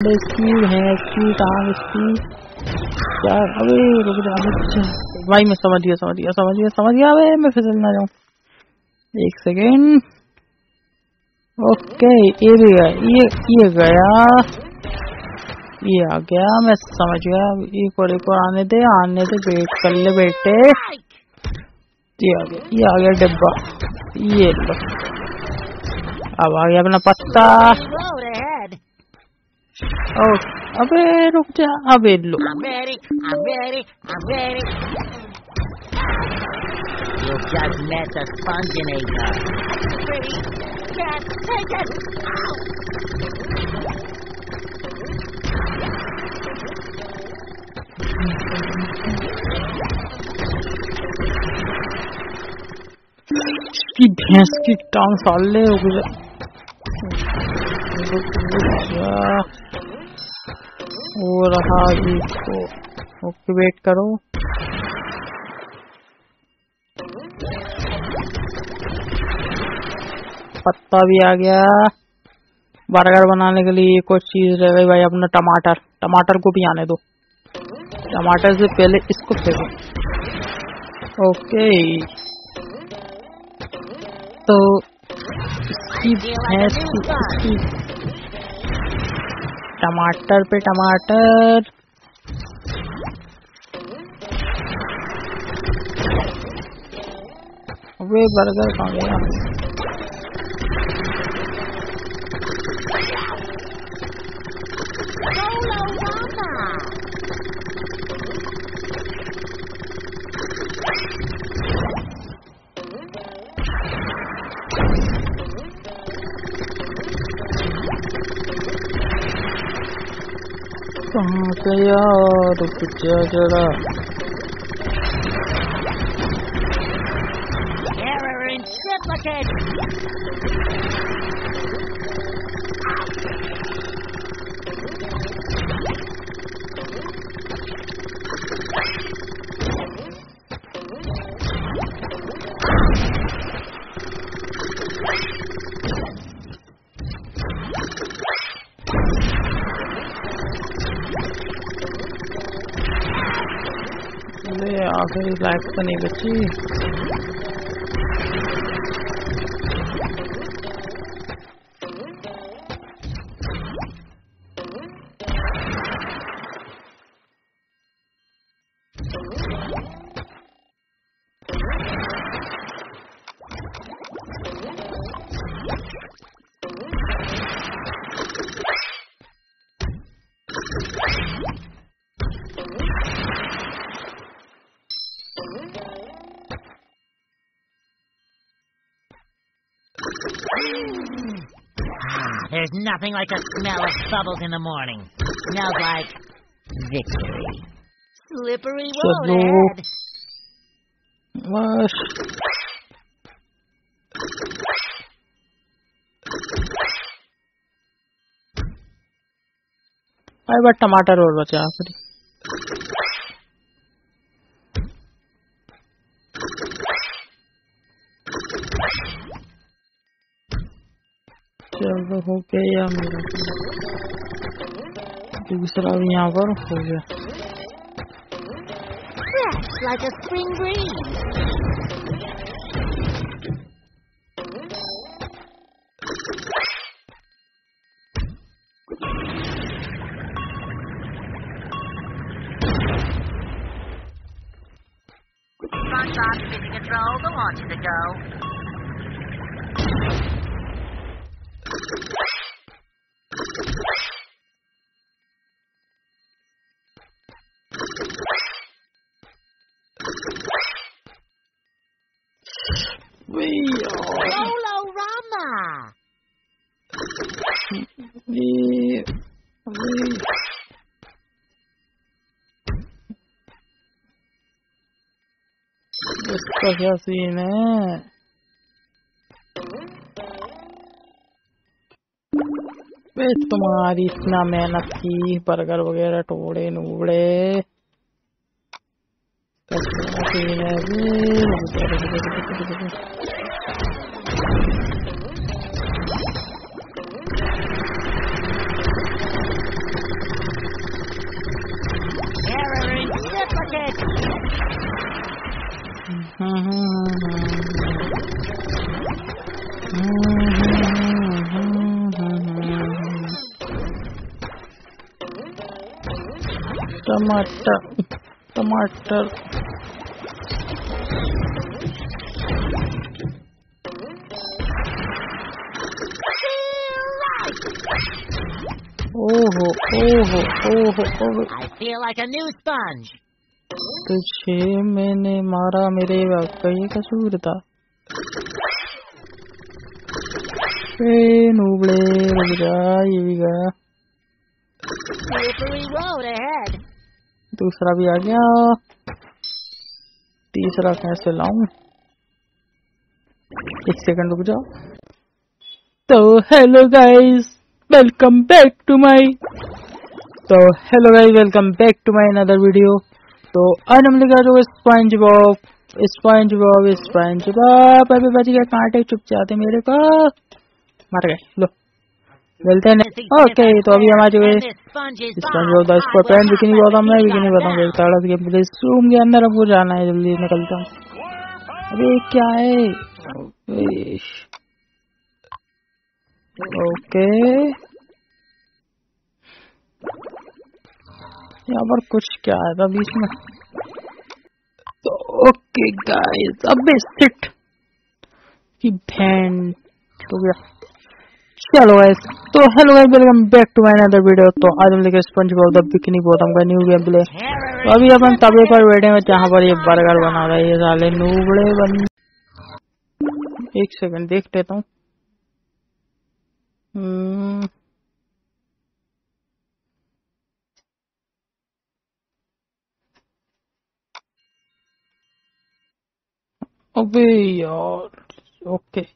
है अबे रुक जा भाई मैं समझ गया समझ गया समझ गया समझ गया अबे मैं फिसल ना जाऊँ एक सेकेंड ओके ये भी गया ये ये गया ये आ गया मैं समझ गया एक और एक और आने दे आने दे वेट कर ले बेटे ये आ गया ये आ गया डिब्बा ये अब आ गया अपना पत्ता ओ अबे रुक जा अबे लो I'm ready, I'm ready, I'm ready. You just met the Sponginator. Ready? Can't take it! की भैंस की टांग साले रुक रहा इसको ओके वेट करो। पत्ता भी आ गया। बर्गर बनाने के लिए और चीज़ रह गई भाई, अपना टमाटर। टमाटर को भी आने दो। टमाटर से पहले इसको फेंको। ओके तो इसकी भैंस की टमाटर पे टमाटर। वे बर्गर खा गया Kamateya Rupityajara. Error in duplicate! आखिरी लाइफ तो नहीं Ah, there's nothing like the smell of bubbles in the morning. Smells like victory. Slippery water. ahead. I bet tomato roll was बचा आखिरी चलो हो गया मेरा दूसरा भी यहाँ पर हो गया Fresh like a spring breeze. SpongeBob Mission Control, the launch is a go. ये इसका क्या सीन है तुम्हारी इतना मेहनत की बर्गर वगैरह टोड़े क्या सीन है टमाटर टमाटर। ओहो ओहो ओहो ओहो। I feel like a new sponge. तुझे मैंने मारा मेरे वाकई ये कसूर था। रुक जा ये भी गया Slippery road ahead. दूसरा भी आ गया। तीसरा कैसे लाऊं? एक सेकंड रुक जाओ। तो hello guys welcome back to my तो hello guys welcome back to my another video तो आज हम लेकर जो SpongeBob SpongeBob SpongeBob अभी बच गया कांटे चुप जाते मेरे को? मर गए। लो। मिलते हैं ओके तो अभी हम आ चुके And this sponge is SpongeBob दा इसको पैन बताऊँ, मैं बिकनी बताऊँ एक ताड़ा के प्लीज़ रूम के अंदर हमको जाना है, जल्दी निकलता हूँ। अरे, क्या है? ओके। यहाँ पर कुछ क्या है था बीच में? तो ओके गाइस अबे सिट की भैन हो गया। चलो गाइस तो hello guys welcome back to my another video तो आज हम लेके SpongeBob the bikini bottom का न्यू गेम प्ले तो अभी अपन तबे पर बैठे हैं जहाँ पर ये बर्गर बना रहा है। ये साले नूबड़े बन एक सेकंड देख लेता हूँ। हम्म, अबे यार ओके